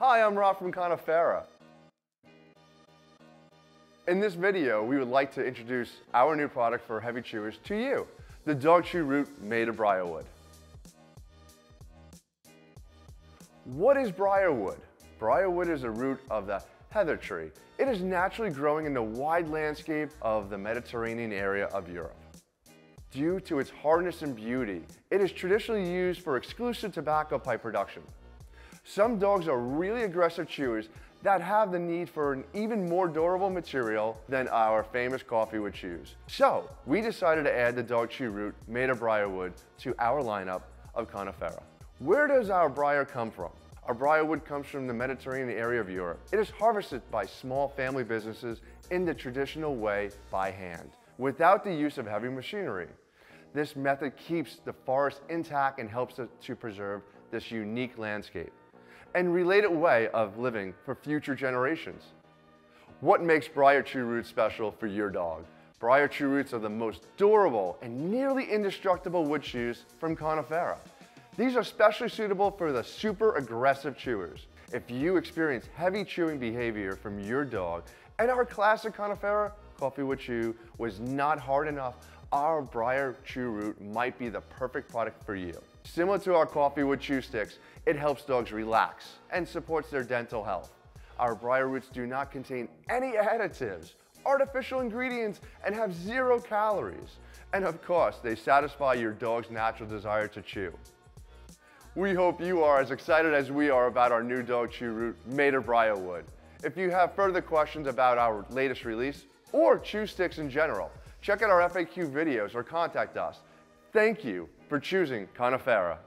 Hi, I'm Rob from Canophera. In this video, we would like to introduce our new product for heavy chewers to you, the dog chew root made of briarwood. What is briarwood? Briarwood is a root of the heather tree. It is naturally growing in the wide landscape of the Mediterranean area of Europe. Due to its hardness and beauty, it is traditionally used for exclusive tobacco pipe production. Some dogs are really aggressive chewers that have the need for an even more durable material than our famous coffee wood chews. So we decided to add the dog chew root made of briarwood to our lineup of Canophera. Where does our briar come from? Our briarwood comes from the Mediterranean area of Europe. It is harvested by small family businesses in the traditional way by hand, without the use of heavy machinery. This method keeps the forest intact and helps to preserve this unique landscape and related way of living for future generations. What makes Briar Chew Roots special for your dog? Briar Chew Roots are the most durable and nearly indestructible wood chews from Canophera. These are specially suitable for the super aggressive chewers. If you experience heavy chewing behavior from your dog and our classic Canophera coffee wood chew was not hard enough, our Briar Chew Root might be the perfect product for you. Similar to our coffee wood chew sticks, it helps dogs relax and supports their dental health. Our briar roots do not contain any additives, artificial ingredients, and have zero calories. And of course, they satisfy your dog's natural desire to chew. We hope you are as excited as we are about our new dog chew root made of briar wood. If you have further questions about our latest release or chew sticks in general, check out our FAQ videos or contact us. Thank you for choosing Canophera.